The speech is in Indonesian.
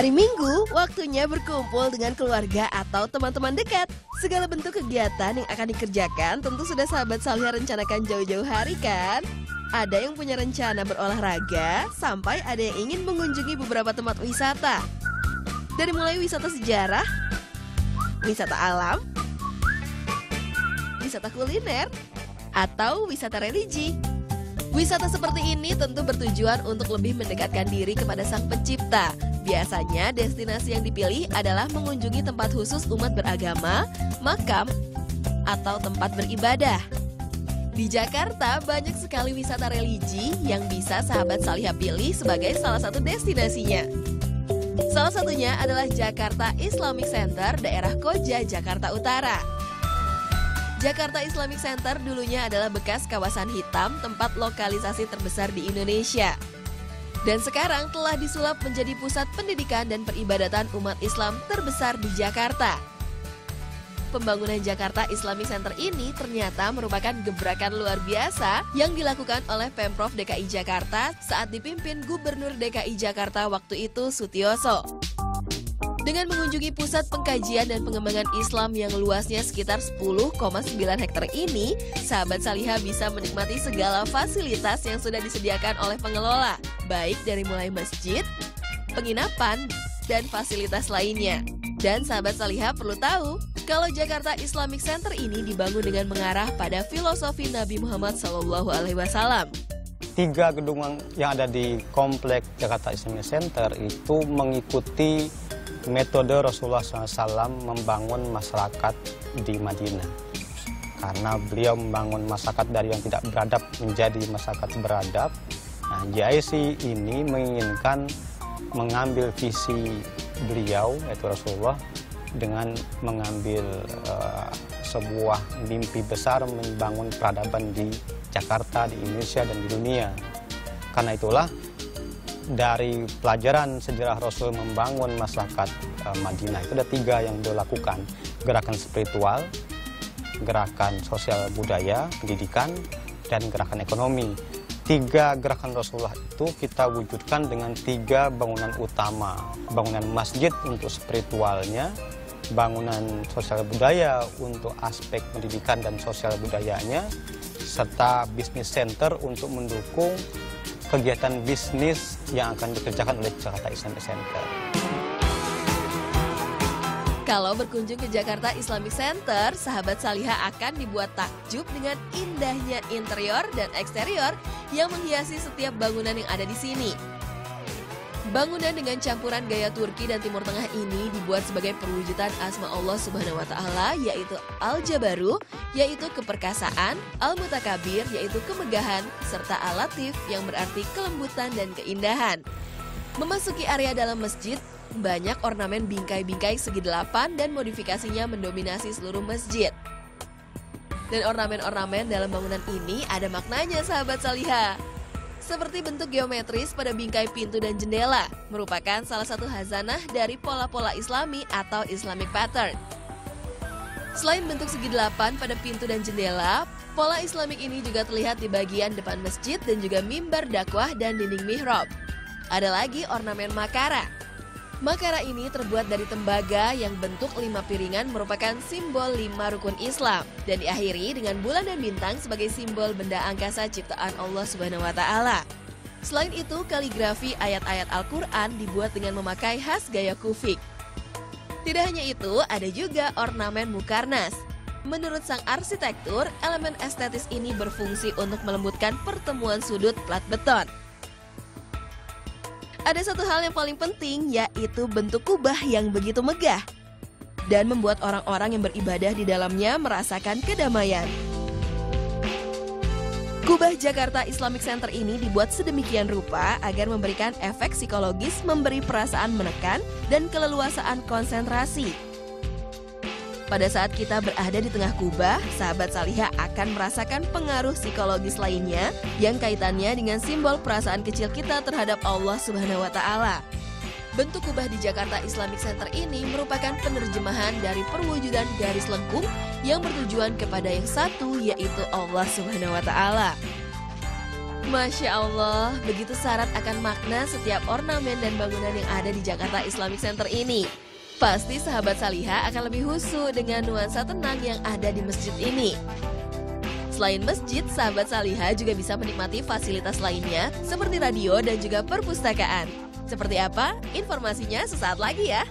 Hari Minggu, waktunya berkumpul dengan keluarga atau teman-teman dekat. Segala bentuk kegiatan yang akan dikerjakan tentu sudah sahabat Salihah rencanakan jauh-jauh hari kan? Ada yang punya rencana berolahraga, sampai ada yang ingin mengunjungi beberapa tempat wisata. Dari mulai wisata sejarah, wisata alam, wisata kuliner, atau wisata religi. Wisata seperti ini tentu bertujuan untuk lebih mendekatkan diri kepada Sang Pencipta. Biasanya destinasi yang dipilih adalah mengunjungi tempat khusus umat beragama, makam, atau tempat beribadah. Di Jakarta banyak sekali wisata religi yang bisa sahabat Salihah pilih sebagai salah satu destinasinya. Salah satunya adalah Jakarta Islamic Center daerah Koja, Jakarta Utara. Jakarta Islamic Center dulunya adalah bekas kawasan hitam tempat lokalisasi terbesar di Indonesia. Dan sekarang telah disulap menjadi pusat pendidikan dan peribadatan umat Islam terbesar di Jakarta. Pembangunan Jakarta Islamic Center ini ternyata merupakan gebrakan luar biasa yang dilakukan oleh Pemprov DKI Jakarta saat dipimpin Gubernur DKI Jakarta waktu itu Sutioso. Dengan mengunjungi pusat pengkajian dan pengembangan Islam yang luasnya sekitar 10,9 hektar ini, sahabat Salihah bisa menikmati segala fasilitas yang sudah disediakan oleh pengelola, baik dari mulai masjid, penginapan, dan fasilitas lainnya. Dan sahabat Salihah perlu tahu, kalau Jakarta Islamic Center ini dibangun dengan mengarah pada filosofi Nabi Muhammad SAW. Tiga gedung yang ada di komplek Jakarta Islamic Center itu mengikuti metode Rasulullah SAW membangun masyarakat di Madinah. Karena beliau membangun masyarakat dari yang tidak beradab menjadi masyarakat beradab. Nah, JIC ini menginginkan mengambil visi beliau, yaitu Rasulullah, dengan mengambil uh, sebuah mimpi besar membangun peradaban di Jakarta, di Indonesia, dan di dunia. Karena itulah dari pelajaran sejarah Rasul membangun masyarakat uh, Madinah itu ada tiga yang dilakukan gerakan spiritual, gerakan sosial budaya, pendidikan, dan gerakan ekonomi. Tiga gerakan Rasulullah itu kita wujudkan dengan tiga bangunan utama. Bangunan masjid untuk spiritualnya, bangunan sosial budaya untuk aspek pendidikan dan sosial budayanya, serta bisnis center untuk mendukung kegiatan bisnis yang akan dikerjakan oleh Jakarta Islamic Center. Kalau berkunjung ke Jakarta Islamic Center, sahabat Salihah akan dibuat takjub dengan indahnya interior dan eksterior yang menghiasi setiap bangunan yang ada di sini. Bangunan dengan campuran gaya Turki dan Timur Tengah ini dibuat sebagai perwujudan asma Allah Subhanahu wa taala yaitu Al-Jabaru yaitu keperkasaan, Al-Mutakabir yaitu kemegahan serta Al-Latif yang berarti kelembutan dan keindahan. Memasuki area dalam masjid, banyak ornamen bingkai-bingkai segi delapan dan modifikasinya mendominasi seluruh masjid. Dan ornamen-ornamen dalam bangunan ini ada maknanya sahabat Salihah seperti bentuk geometris pada bingkai pintu dan jendela, merupakan salah satu hazanah dari pola-pola islami atau Islamic pattern. Selain bentuk segi delapan pada pintu dan jendela, pola islamik ini juga terlihat di bagian depan masjid dan juga mimbar dakwah dan dinding mihrab. Ada lagi ornamen makara. Makara ini terbuat dari tembaga yang bentuk lima piringan merupakan simbol lima rukun Islam dan diakhiri dengan bulan dan bintang sebagai simbol benda angkasa ciptaan Allah Subhanahu wa taala. Selain itu, kaligrafi ayat-ayat Al-Qur'an dibuat dengan memakai khas gaya kufik. Tidak hanya itu, ada juga ornamen mukarnas. Menurut sang arsitektur, elemen estetis ini berfungsi untuk melembutkan pertemuan sudut plat beton. Ada satu hal yang paling penting, yaitu bentuk kubah yang begitu megah dan membuat orang-orang yang beribadah di dalamnya merasakan kedamaian. Kubah Jakarta Islamic Center ini dibuat sedemikian rupa agar memberikan efek psikologis memberi perasaan menekan dan keleluasaan konsentrasi pada saat kita berada di tengah kubah, sahabat Salihah akan merasakan pengaruh psikologis lainnya yang kaitannya dengan simbol perasaan kecil kita terhadap Allah Subhanahu wa taala. Bentuk kubah di Jakarta Islamic Center ini merupakan penerjemahan dari perwujudan garis lengkung yang bertujuan kepada yang satu yaitu Allah Subhanahu wa taala. Masya Allah, begitu syarat akan makna setiap ornamen dan bangunan yang ada di Jakarta Islamic Center ini. Pasti sahabat Saliha akan lebih husu dengan nuansa tenang yang ada di masjid ini. Selain masjid, sahabat Saliha juga bisa menikmati fasilitas lainnya seperti radio dan juga perpustakaan. Seperti apa? Informasinya sesaat lagi ya.